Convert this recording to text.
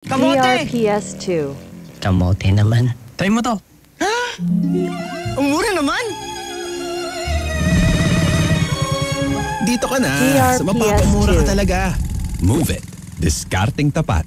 Kamote! DRPS2. Kamote naman. Try mo to. Ang mura naman! Dito ka na. Sa mapapamura ka talaga. Move it. Discarding tapat.